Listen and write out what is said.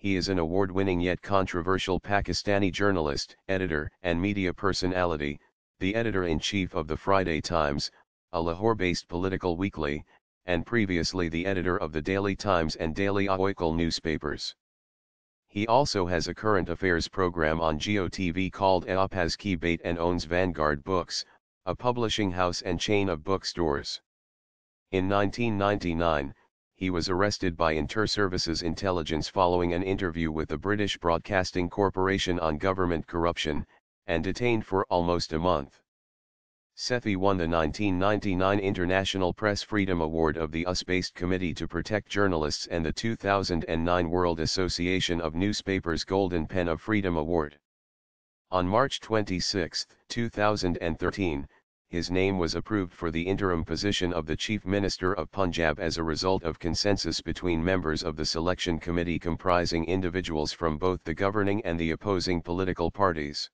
He is an award-winning yet controversial Pakistani journalist, editor, and media personality, the editor-in-chief of the Friday Times, a Lahore-based political weekly, and previously the editor of the Daily Times and Daily Aaj Kal newspapers. He also has a current affairs program on GeoTV called Aapas Ki Baat and owns Vanguard Books, a publishing house and chain of bookstores. In 1999, he was arrested by Inter-Services Intelligence following an interview with the British Broadcasting Corporation on government corruption, and detained for almost a month. Sethi won the 1999 International Press Freedom Award of the US-based Committee to Protect Journalists and the 2009 World Association of Newspapers Golden Pen of Freedom Award. On March 26, 2013, his name was approved for the interim position of the Chief Minister of Punjab as a result of consensus between members of the selection committee comprising individuals from both the governing and the opposing political parties.